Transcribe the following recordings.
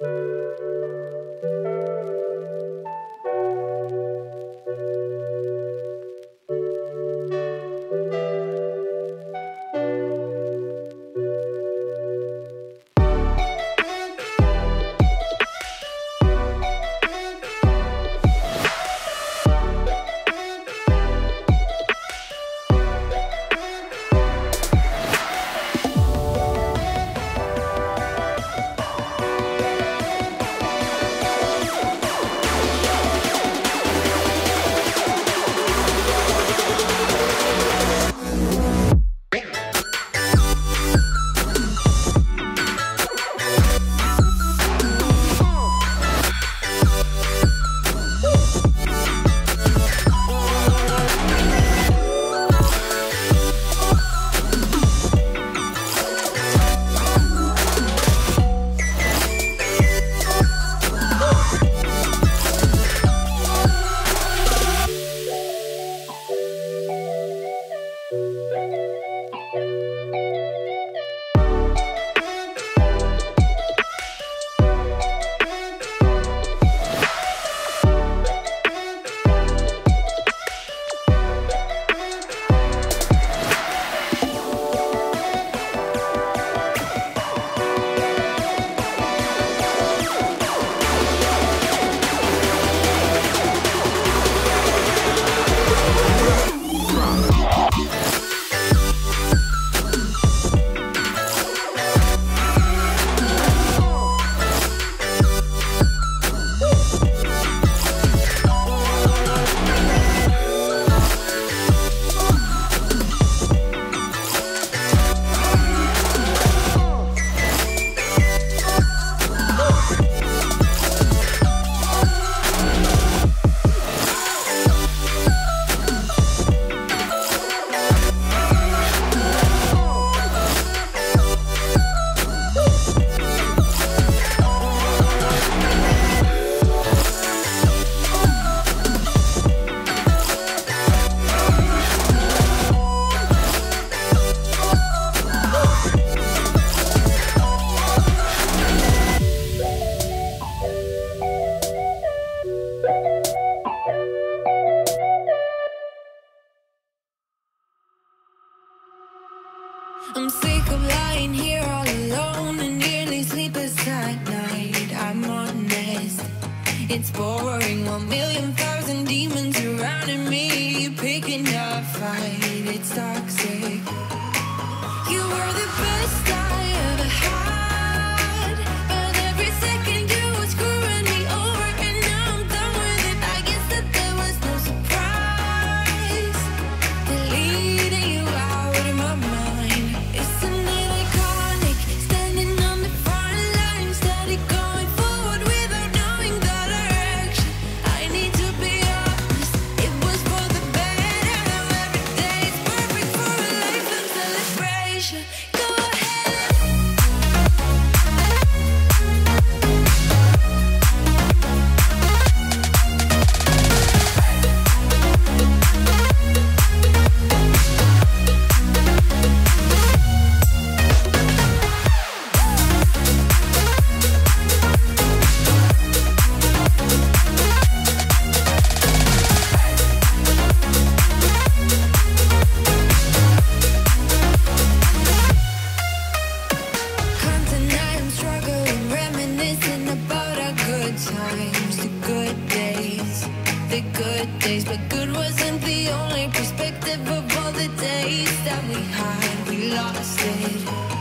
Música good days, but good wasn't the only perspective of all the days that we had. We lost it.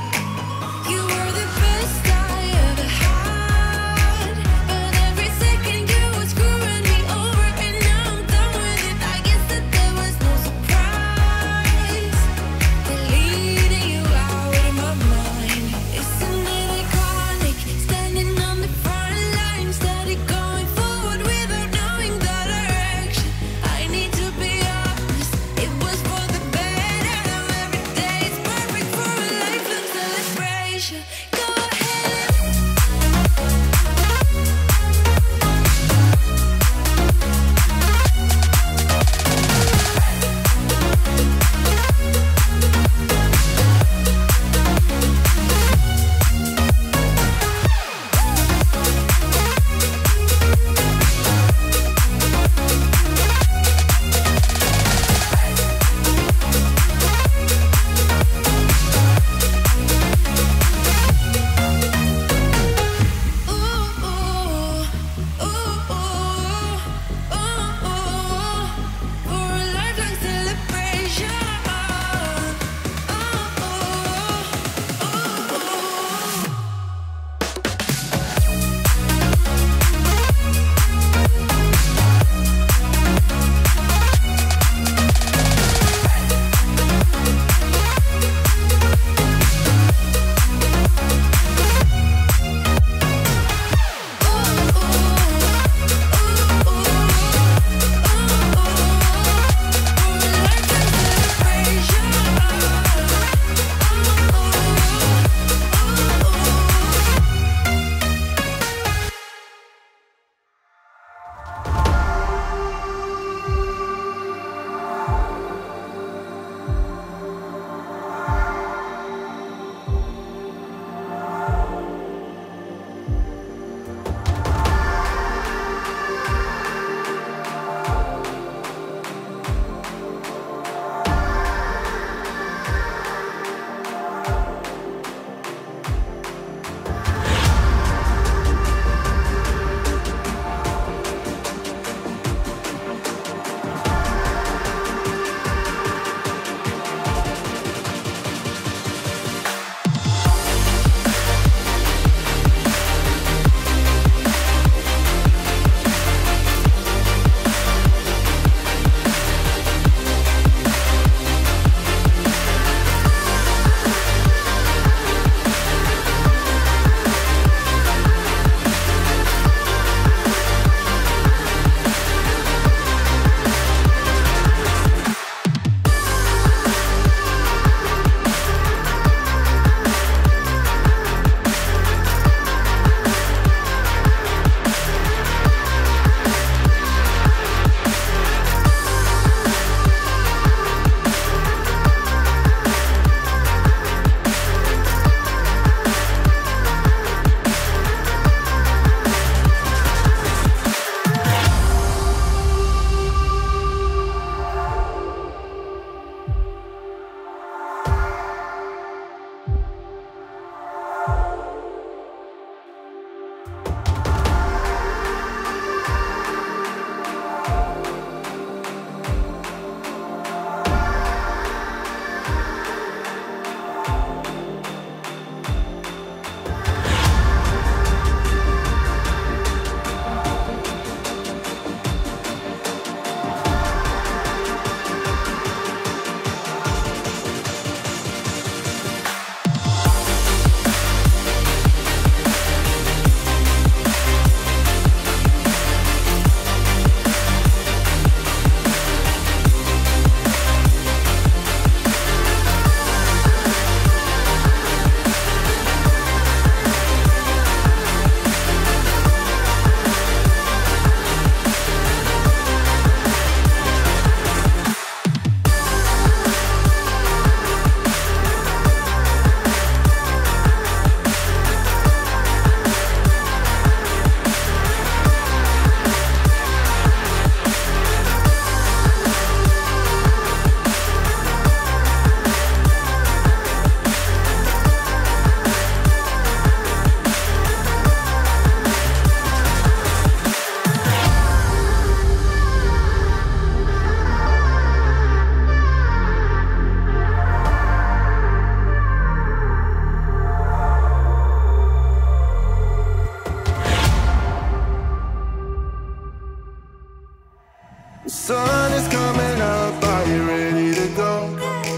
Sun is coming up, are you ready to go?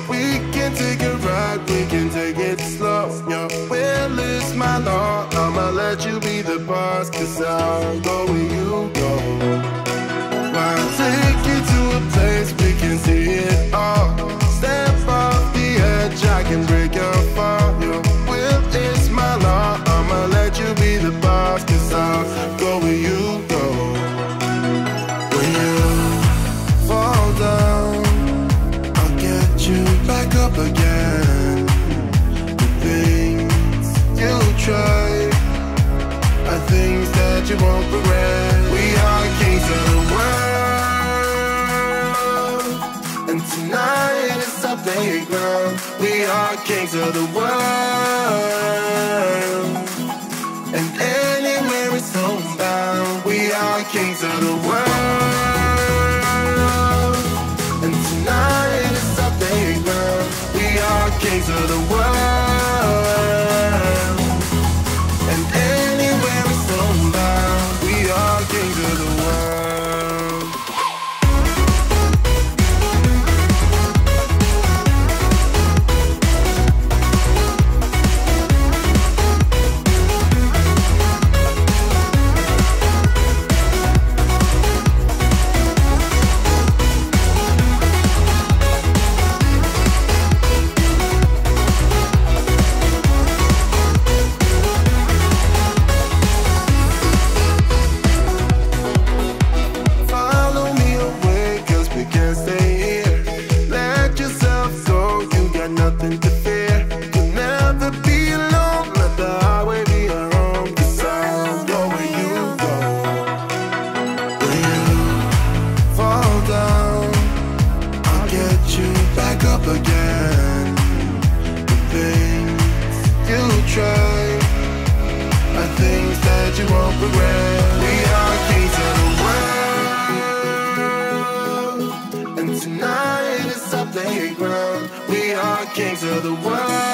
We can take a ride, we can take it slow. Your will is my law, I'ma let you be the boss, cause I'll go where you go. I'll take you to a place we can see it all. Step off the edge, I can break your fall. Your will is my law, I'ma let you be the boss, cause I'll up again. The things you try are things that you won't regret. We are kings of the world, and tonight is our playground. We are kings of the world, and anywhere is homebound. We are kings of the world, of the world. Kings of the world,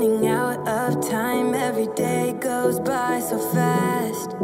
running out of time. Every day goes by so fast.